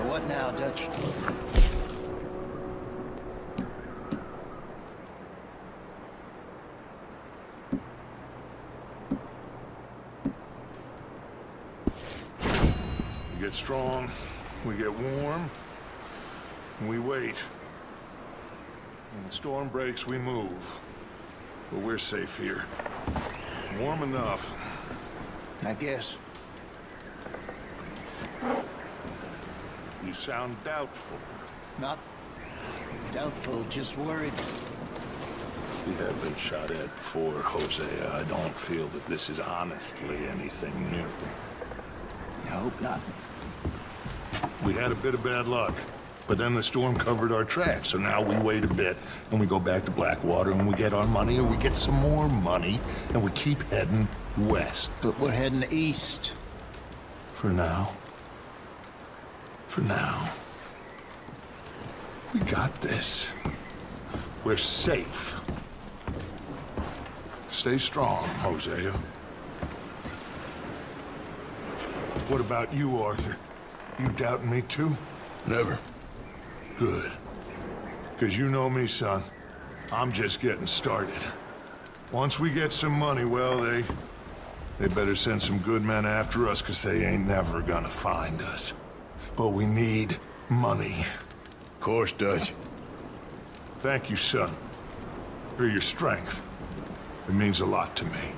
So what now, Dutch? We get strong, we get warm, and we wait. When the storm breaks, we move. But we're safe here. Warm enough. I guess. You sound doubtful. Not doubtful, just worried. We have been shot at before, Hosea. I don't feel that this is honestly anything new. I hope not. We had a bit of bad luck, but then the storm covered our tracks, so now we wait a bit, and we go back to Blackwater, and we get our money, or we get some more money, and we keep heading west. But we're heading east. For now. For now. We got this. We're safe. Stay strong, Hosea. What about you, Arthur? You doubting me too? Never. Good. Because you know me, son. I'm just getting started. Once we get some money, well, they... They better send some good men after us, because they ain't never gonna find us. But we need money. Of course, Dutch. Thank you, son. For your strength. It means a lot to me.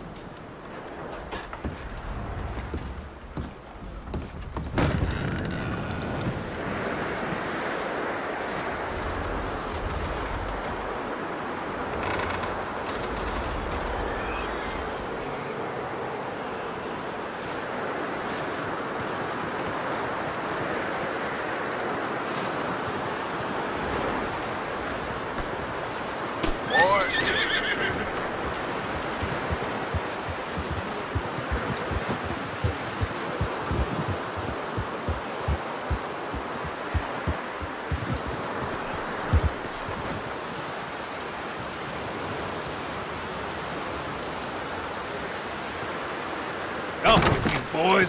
Up with you boys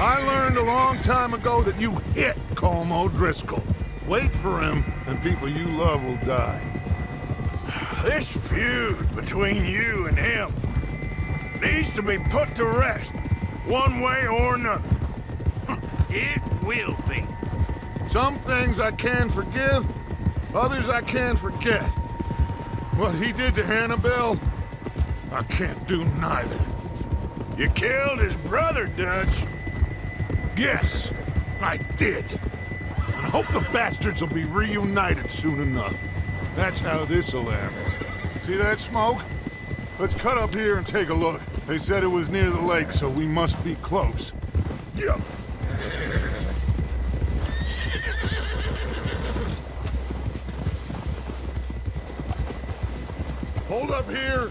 I learned a long time ago that you hit Colm O'Driscoll. Wait for him, and people you love will die. This feud between you and him needs to be put to rest, one way or another. It will be. Some things I can forgive, others I can forget. What he did to Annabelle, I can't do neither. You killed his brother, Dutch. Yes, I did. And I hope the bastards will be reunited soon enough. That's how this'll end. See that smoke? Let's cut up here and take a look. They said it was near the lake, so we must be close. Yeah. Hold up here.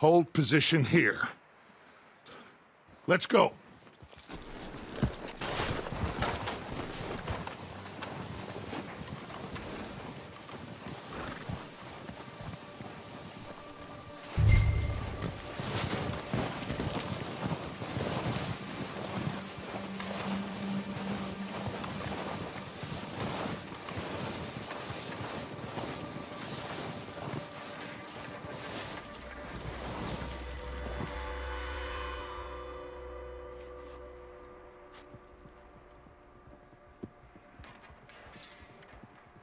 hold position here. Let's go.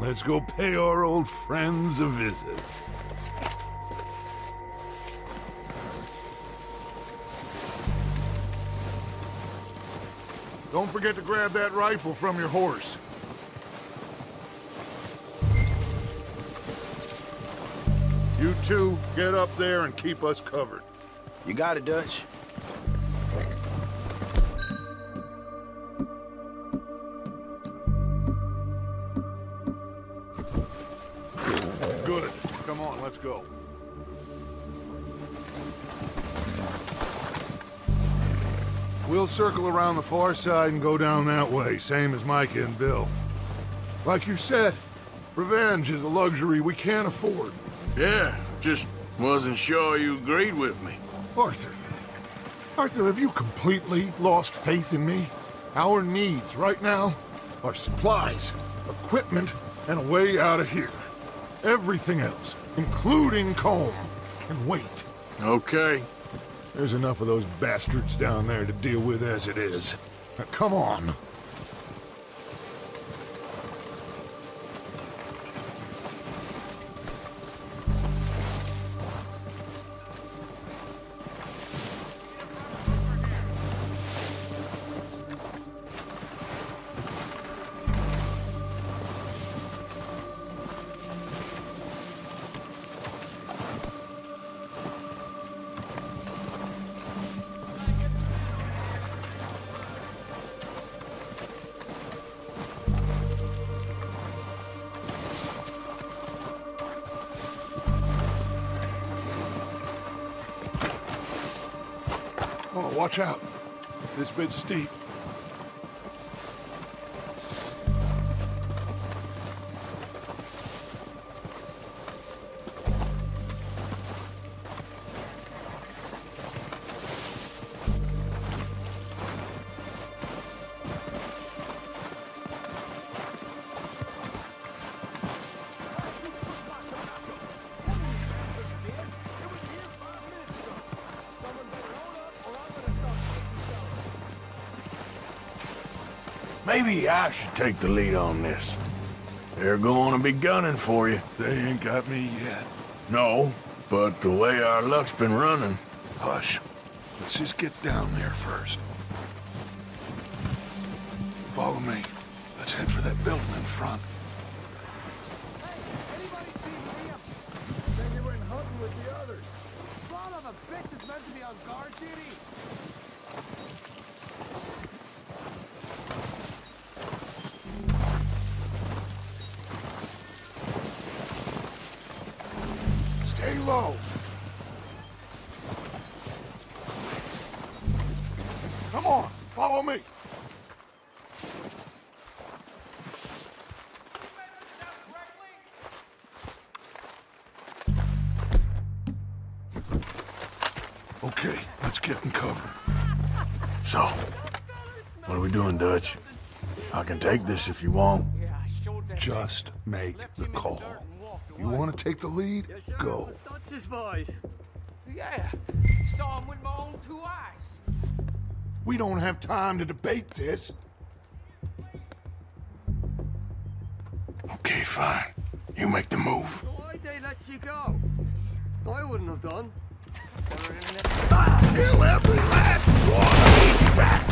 let's go pay our old friends a visit. Don't forget to grab that rifle from your horse. You two, get up there and keep us covered. You got it, Dutch. Go. We'll circle around the far side and go down that way, same as Micah and Bill. Like you said, revenge is a luxury we can't afford. Yeah, just wasn't sure you agreed with me. Arthur. Arthur, have you completely lost faith in me? Our needs right now are supplies, equipment, and a way out of here. Everything else, including Colm, And wait. Okay. There's enough of those bastards down there to deal with as it is. Now, come on. Watch out. This bit's steep. Maybe I should take the lead on this. They're going to be gunning for you. They ain't got me yet. No, but the way our luck's been running, Hush. Let's just get down there first. Can take this if you want. Just make the call. You want to take the lead? Go. Yeah, saw him with my own two eyes. We don't have time to debate this. Okay, fine. You make the move. Why they let you go? I wouldn't have done. Kill every last one of these bastards!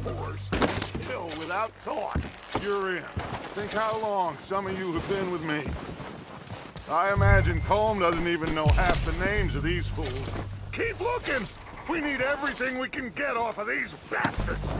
Kill without thought, you're in. Think how long some of you have been with me. I imagine Colm doesn't even know half the names of these fools. Keep looking! We need everything we can get off of these bastards!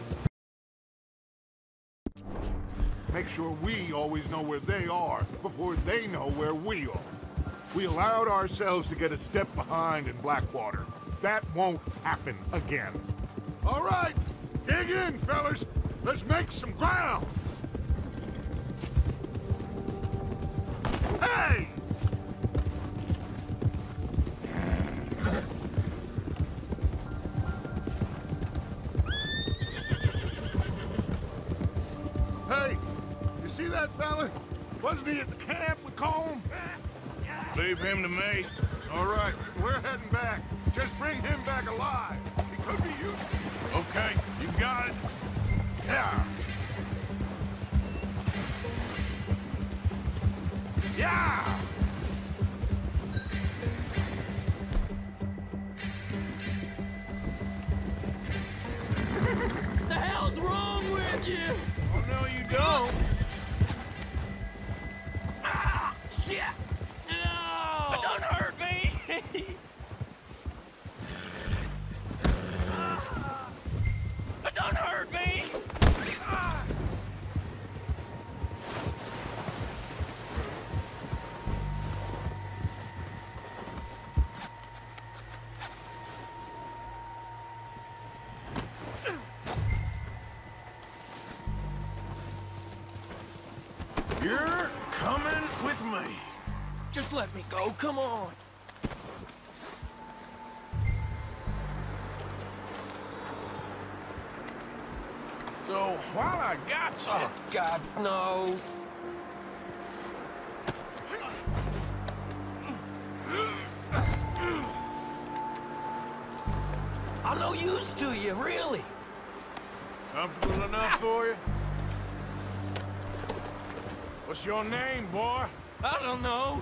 Make sure we always know where they are before they know where we are. We allowed ourselves to get a step behind in Blackwater. That won't happen again. All right, dig in, fellas. Let's make some ground. Hey! Leave him to me. All right, we're heading back. Just bring him back alive. He could be useful. Okay, you got it. Yeah. Yeah! Just let me go, come on! So, while I got you... Oh, God, no! I'm no use to you, really! Comfortable enough for you? What's your name, boy? I don't know.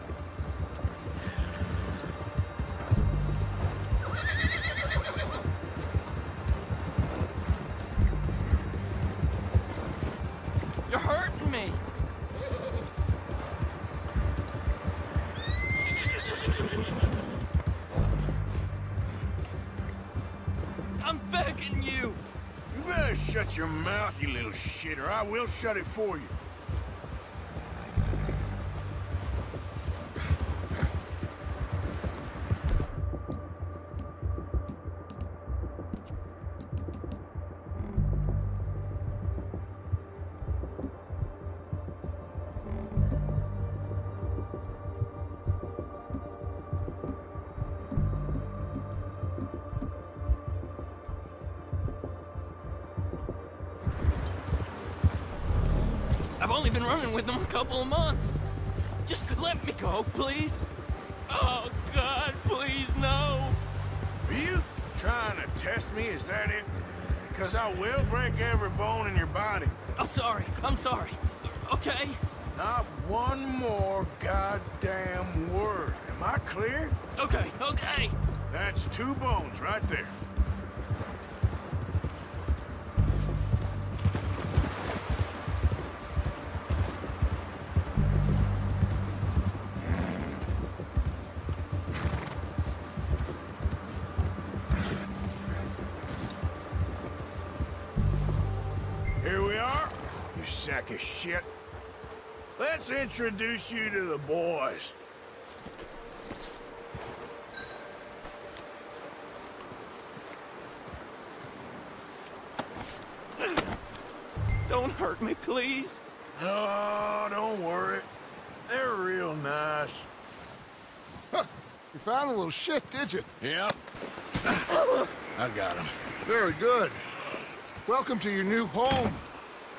Shut your mouth, you little shitter. I will shut it for you. Please. Oh, God, please, no. Are you trying to test me? Is that it? Because I will break every bone in your body. I'm sorry. I'm sorry. Okay? Not one more goddamn word. Am I clear? Okay, okay. That's two bones right there. You sack of shit. Let's introduce you to the boys. Don't hurt me, please. Oh, don't worry. They're real nice. You found a little shit, did you? Yep. I got him. Very good. Welcome to your new home.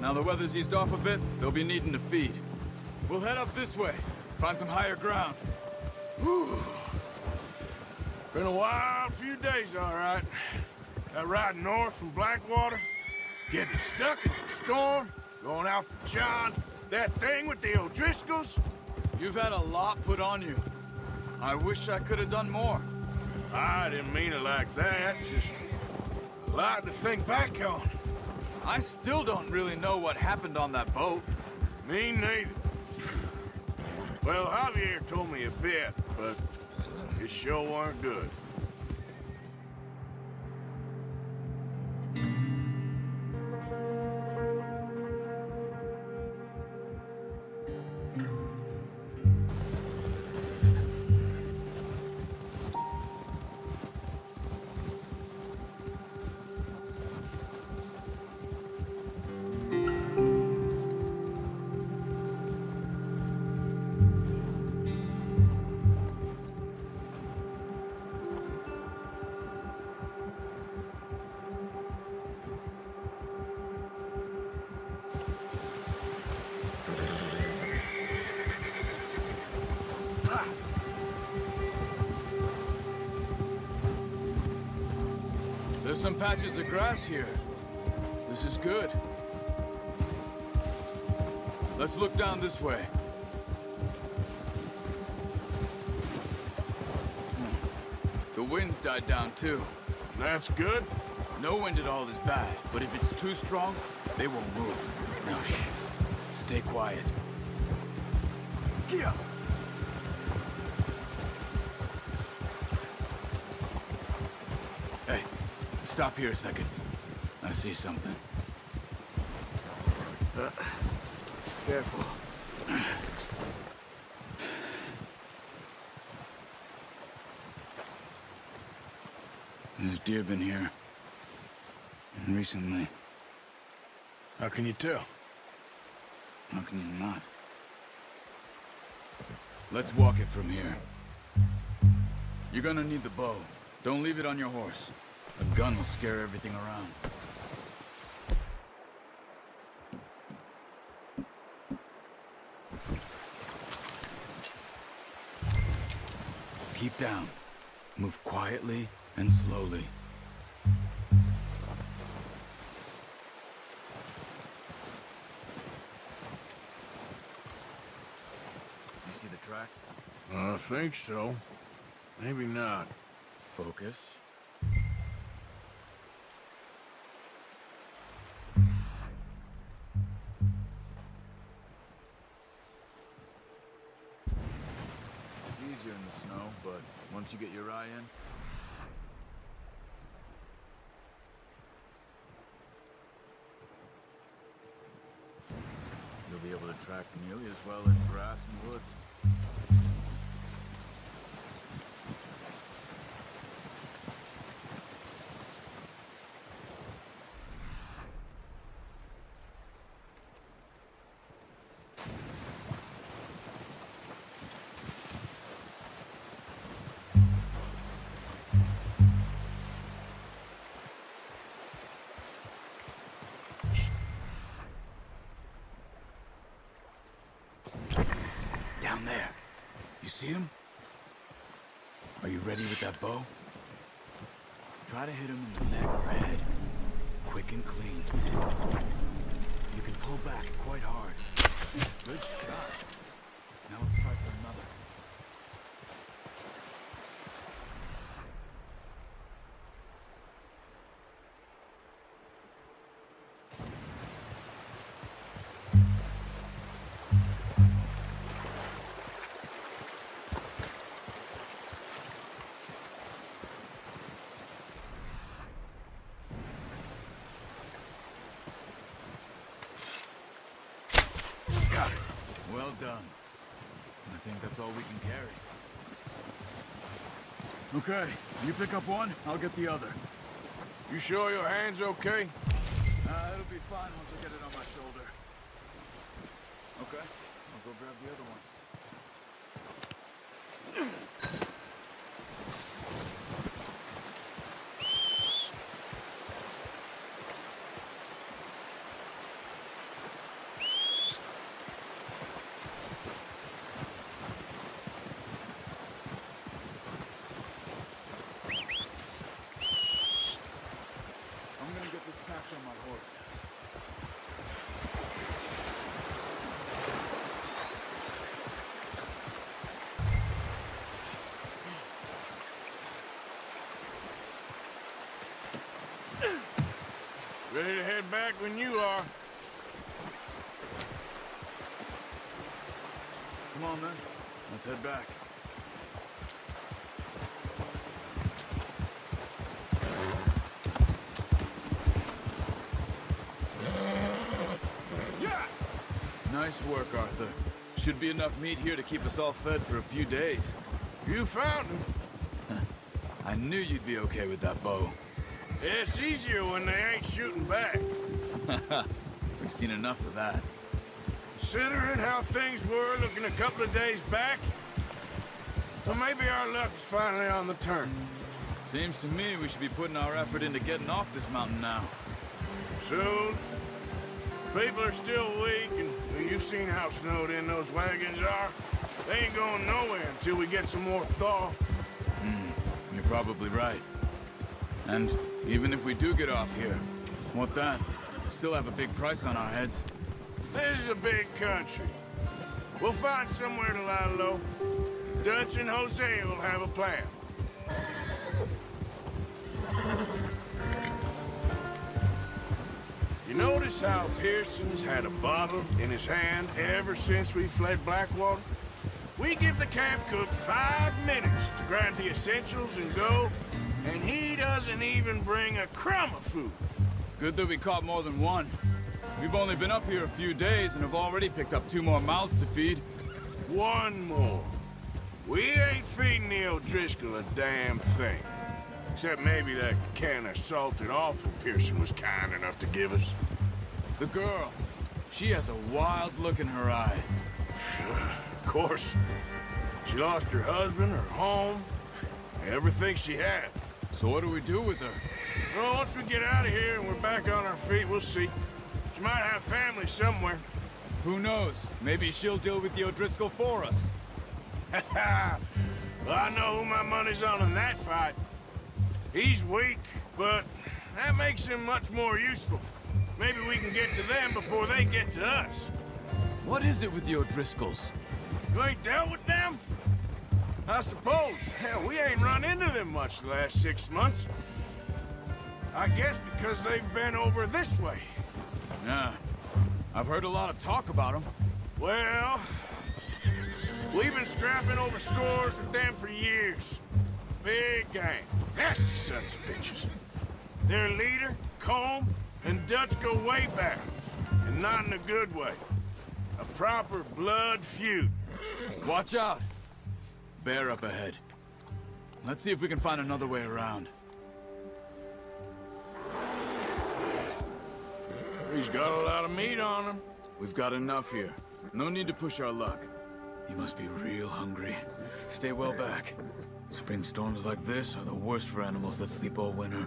Now the weather's eased off a bit, they'll be needing to feed. We'll head up this way, find some higher ground. Been a wild few days, all right. That ride north from Blackwater, getting stuck in the storm, going out for John, that thing with the O'Driscolls. You've had a lot put on you. I wish I could have done more. I didn't mean it like that, just a lot to think back on. I still don't really know what happened on that boat. Me neither. Well, Javier told me a bit, but it sure weren't good. Some patches of grass here. This is good. Let's look down this way. The wind's died down too. That's good. No wind at all is bad, but if it's too strong, they won't move. Now shh. Stay quiet. Gia! Stop here a second. I see something. Uh, careful. There's deer been here. Recently. How can you tell? How can you not? Let's walk it from here. You're gonna need the bow. Don't leave it on your horse. A gun will scare everything around. Keep down. Move quietly and slowly. You see the tracks? I think so. Maybe not. Focus. In, you'll be able to track nearly as well in grass and woods. See him? Are you ready with that bow? Try to hit him in the neck or head. Quick and clean. You can pull back quite hard. Good shot. Okay, you pick up one, I'll get the other. You sure your hand's okay? Uh, it'll be fine once I get it on my shoulder. Okay, I'll go grab the other one. I'm gonna get this packed on my horse. Ready to head back when you are. Come on, then. Let's head back. Yeah! Nice work, Arthur. Should be enough meat here to keep us all fed for a few days. You found him. I knew you'd be okay with that bow. It's easier when they ain't shooting back. We've seen enough of that. Considering how things were looking a couple of days back, well, maybe our luck is finally on the turn. Seems to me we should be putting our effort into getting off this mountain now. Soon. People are still weak, and well, you've seen how snowed in those wagons are. They ain't going nowhere until we get some more thaw. Hmm, you're probably right. And even if we do get off here, what then? Still have a big price on our heads. This is a big country. We'll find somewhere to lie low. Dutch and Hosea will have a plan. You notice how Pearson's had a bottle in his hand ever since we fled Blackwater? We give the camp cook five minutes to grab the essentials and go, and he doesn't even bring a crumb of food. Good that we caught more than one. We've only been up here a few days and have already picked up two more mouths to feed. One more. We ain't feeding Neil O'Driscoll a damn thing. Except maybe that can of salted offal Pearson was kind enough to give us. The girl, she has a wild look in her eye. Of course, she lost her husband, her home. Everything she had. So what do we do with her? Well, once we get out of here and we're back on our feet, we'll see. She might have family somewhere. Who knows? Maybe she'll deal with the O'Driscoll for us. well, I know who my money's on in that fight. He's weak, but that makes him much more useful. Maybe we can get to them before they get to us. What is it with the O'Driscolls? You ain't dealt with them? I suppose. Hell, we ain't run into them much the last six months. I guess because they've been over this way. Yeah. I've heard a lot of talk about them. Well, we've been scrapping over scores with them for years. Big gang. Nasty sons of bitches. Their leader, Colm, and Dutch go way back. And not in a good way. A proper blood feud. Watch out! Bear up ahead. Let's see if we can find another way around. He's got a lot of meat on him. We've got enough here. No need to push our luck. He must be real hungry. Stay well back. Spring storms like this are the worst for animals that sleep all winter.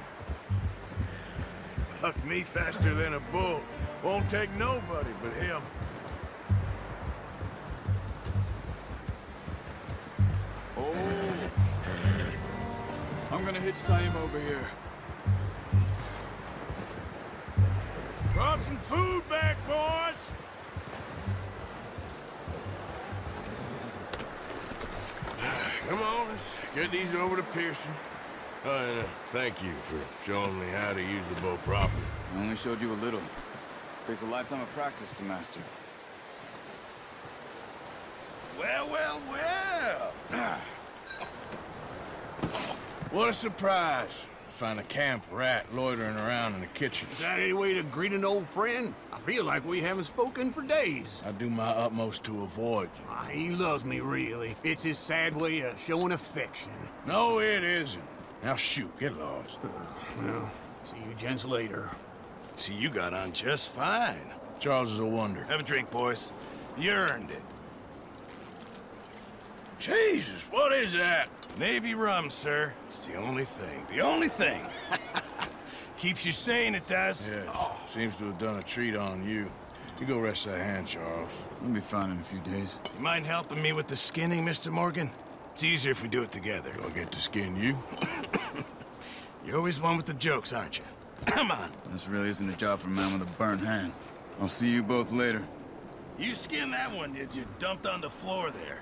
Bucked me faster than a bull. Won't take nobody but him. Oh. I'm gonna hitch Taima over here. Brought some food back, boys! Come on, let's get these over to Pearson. Oh, uh, thank you for showing me how to use the bow properly. I only showed you a little. It Takes a lifetime of practice to master. Well, well, well. What a surprise. to Find a camp rat loitering around in the kitchen. Is that any way to greet an old friend? I feel like we haven't spoken for days. I do my utmost to avoid you. Ah, he loves me, really. It's his sad way of showing affection. No, it isn't. Now shoot, get lost. Uh, well, see you gents later. See, you got on just fine. Charles is a wonder. Have a drink, boys. You earned it. Jesus, what is that? Navy rum, sir. It's the only thing. The only thing. Keeps you sane, it does. Yes, seems to have done a treat on you. You go rest that hand, Charles. We'll be fine in a few days. You mind helping me with the skinning, Mr. Morgan? It's easier if we do it together. Do I get to skin you? You're always one with the jokes, aren't you? Come on. This really isn't a job for a man with a burnt hand. I'll see you both later. You skin that one you, you dumped on the floor there.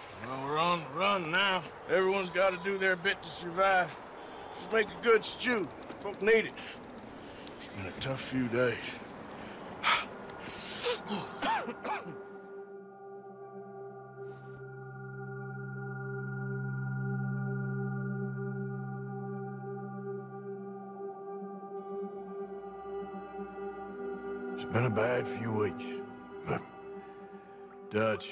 Well, we're on the run now. Everyone's got to do their bit to survive. Just make a good stew. Folk need it. It's been a tough few days. It's been a bad few weeks, but Dutch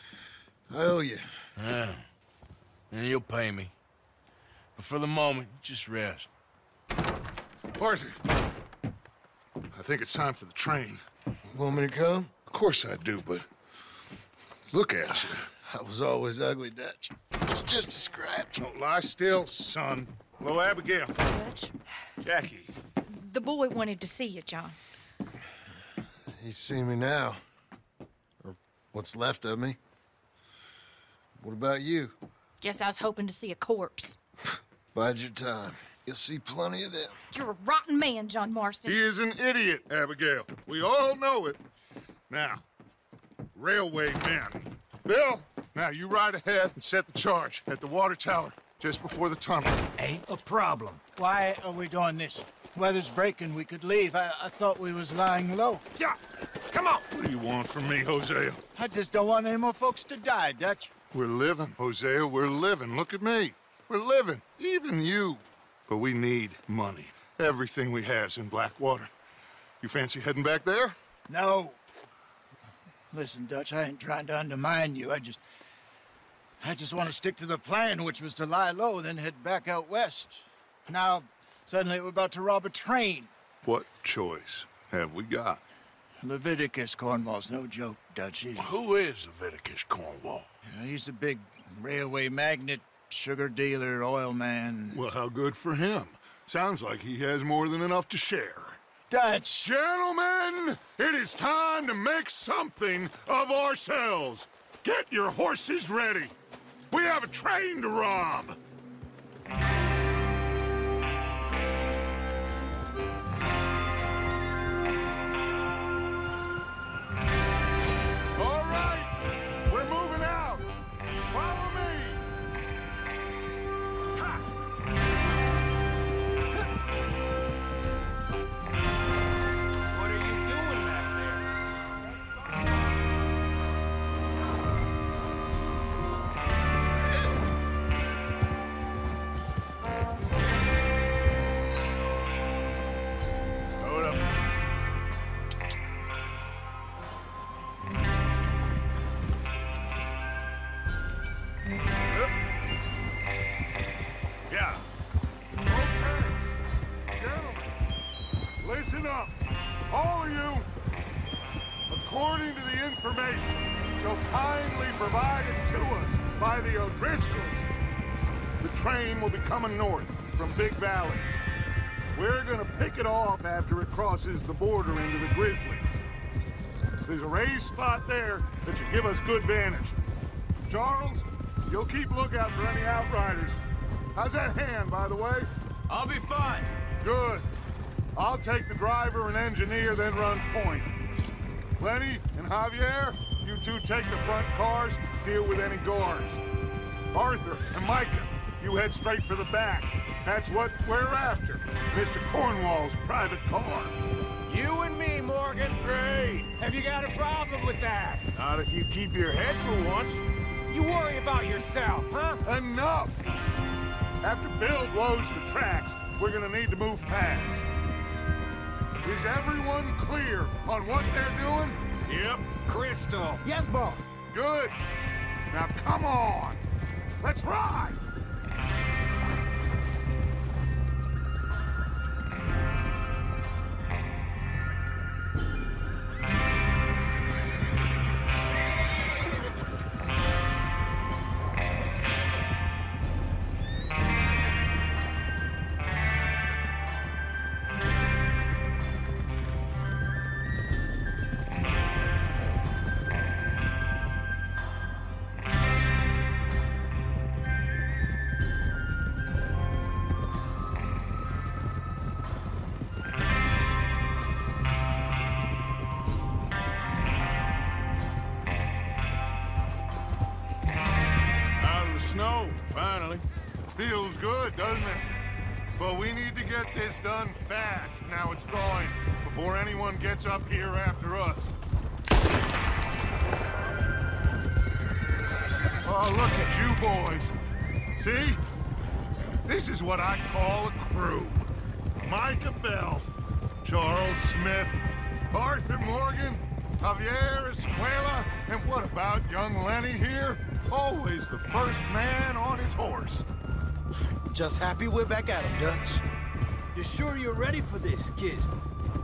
I owe you. Yeah. And you'll pay me. But for the moment, just rest. Arthur, I think it's time for the train. Want me to come? Of course I do, but look at you. I was always ugly, Dutch. It's just a scratch. Don't lie still, son. Hello, Abigail. Dutch, Jackie. the boy wanted to see you, John. He's seen me now. Or what's left of me. What about you? Guess I was hoping to see a corpse. Bide your time. You'll see plenty of them. You're a rotten man, John Marston. He is an idiot, Abigail. We all know it. Now, railway men. Bill, now you ride ahead and set the charge at the water tower just before the tunnel. Ain't a problem. Why are we doing this? Weather's breaking. We could leave. I, I thought we was lying low. Yeah, come on. What do you want from me, Hosea? I just don't want any more folks to die, Dutch. We're living, Hosea. We're living. Look at me. We're living. Even you. But we need money. Everything we has in Blackwater. You fancy heading back there? No. Listen, Dutch, I ain't trying to undermine you. I just... I just want to stick to the plan, which was to lie low, then head back out west. Now, suddenly we're about to rob a train. What choice have we got? Leviticus Cornwall's no joke, Dutch. He's, Who is Leviticus Cornwall? He's a big railway magnate, sugar dealer, oil man. Well, how good for him. Sounds like he has more than enough to share. Dutch! Gentlemen, it is time to make something of ourselves. Get your horses ready. We have a train to rob. up! All of you! According to the information so kindly provided to us by the O'Driscolls, the train will be coming north from Big Valley. We're gonna pick it off after it crosses the border into the Grizzlies. There's a raised spot there that should give us good vantage. Charles, you'll keep lookout for any outriders. How's that hand, by the way? I'll be fine. Good. I'll take the driver and engineer, then run point. Lenny and Javier, you two take the front cars, deal with any guards. Arthur and Micah, you head straight for the back. That's what we're after. Mr. Cornwall's private car. You and me, Morgan. Great. Have you got a problem with that? Not if you keep your head for once. You worry about yourself, huh? Enough! After Bill blows the tracks, we're gonna need to move fast. Is everyone clear on what they're doing? Yep. Crystal. Yes, boss. Good. Now come on. Let's ride. Anyone gets up here after us. Oh, look at you boys. See? This is what I call a crew. Micah Bell, Charles Smith, Arthur Morgan, Javier Escuela, and what about young Lenny here? Always the first man on his horse. Just happy we're back at him, Dutch. You sure you're ready for this, kid?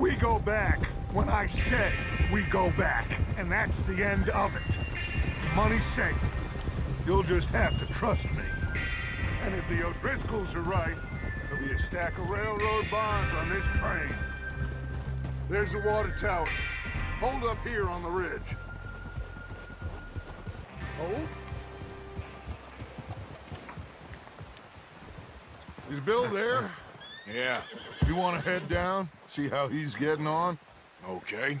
We go back when I say we go back, and that's the end of it. Money's safe. You'll just have to trust me. And if the O'Driscolls are right, there'll be a stack of railroad bonds on this train. There's the water tower. Hold up here on the ridge. Hold. Is Bill there? Yeah. You want to head down? See how he's getting on? Okay.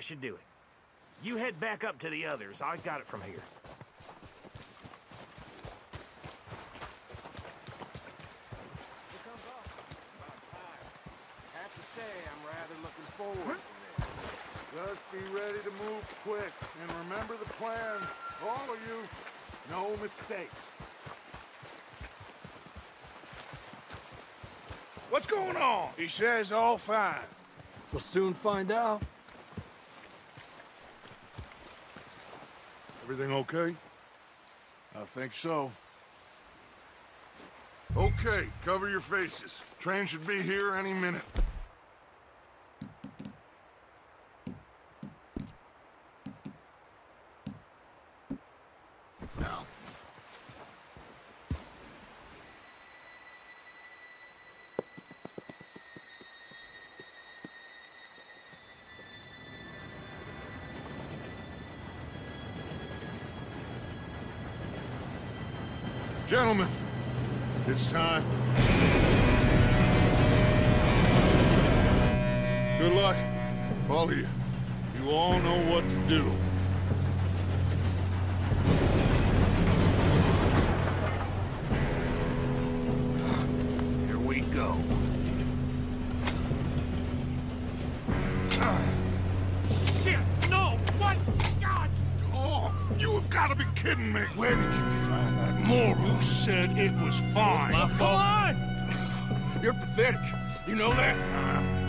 should do it. You head back up to the others. I got it from here. Have to say, I'm rather looking forward. Just be ready to move quick, and remember the plan. All of you, no mistakes. What's going on? He says all fine. We'll soon find out. Everything okay? I think so. Okay, cover your faces. Train should be here any minute. Gentlemen, it's time. Good luck, all of you. You all know what to do. Here we go. Shit! No! What? God! Oh, you have got to be kidding me. Where did you said it was fine? my fault. Come on! You're pathetic. You know that?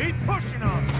Keep pushing on.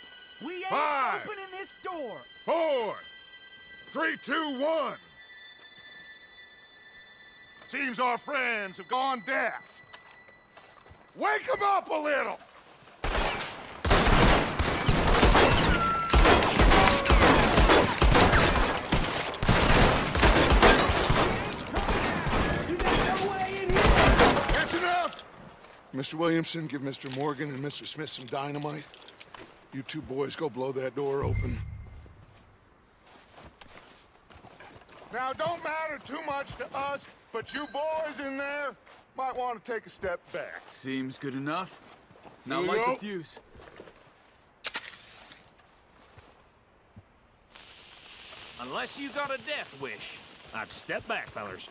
We ain't Five. opening this door. Four. Three, two, one. Seems our friends have gone deaf. Wake them up a little. That's enough. Mr. Williamson, give Mr. Morgan and Mr. Smith some dynamite. You two boys go blow that door open. Now, don't matter too much to us, but you boys in there might want to take a step back. Seems good enough. Not Here we like go. the fuse. Unless you got a death wish, I'd step back, fellers.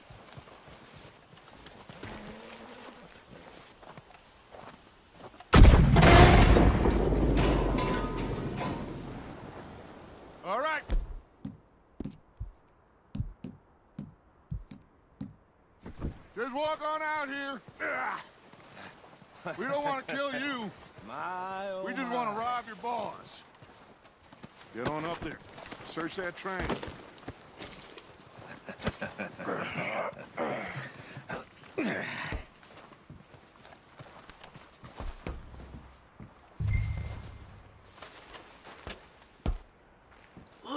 All right. Just walk on out here. We don't want to kill you. My, oh We just want to rob your boss. Get on up there. Search that train.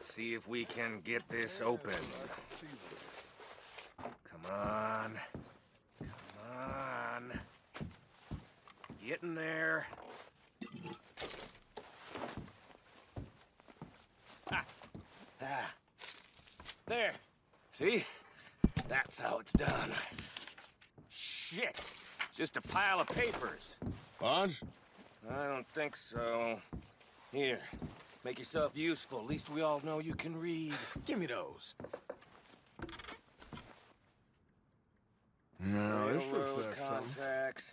let's see if we can get this open. Come on. Come on. Get in there. Ah. Ah. There. See? That's how it's done. Shit. Just a pile of papers. Bonds? I don't think so. Here, make yourself useful. At least we all know you can read. Give me those. No, this Railroad looks like something. contracts,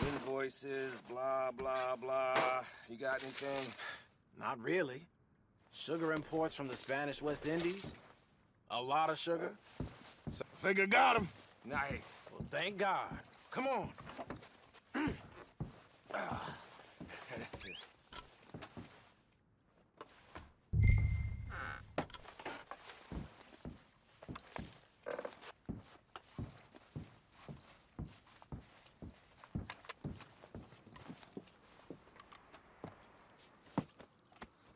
invoices, blah, blah, blah. You got anything? Not really. Sugar imports from the Spanish West Indies. A lot of sugar. So, think I got him. Nice. Well, thank God. Come on. Ah.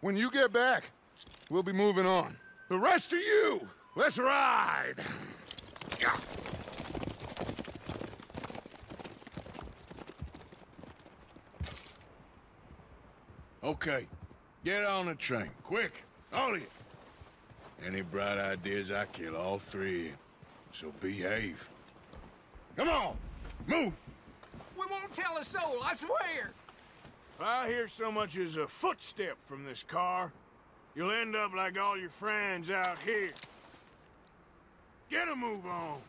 When you get back, we'll be moving on. The rest of you, let's ride! Okay. Get on the train. Quick. All of you. Any bright ideas, I kill all three. So behave. Come on. Move. We won't tell a soul, I swear. If I hear so much as a footstep from this car, you'll end up like all your friends out here. Get a move on.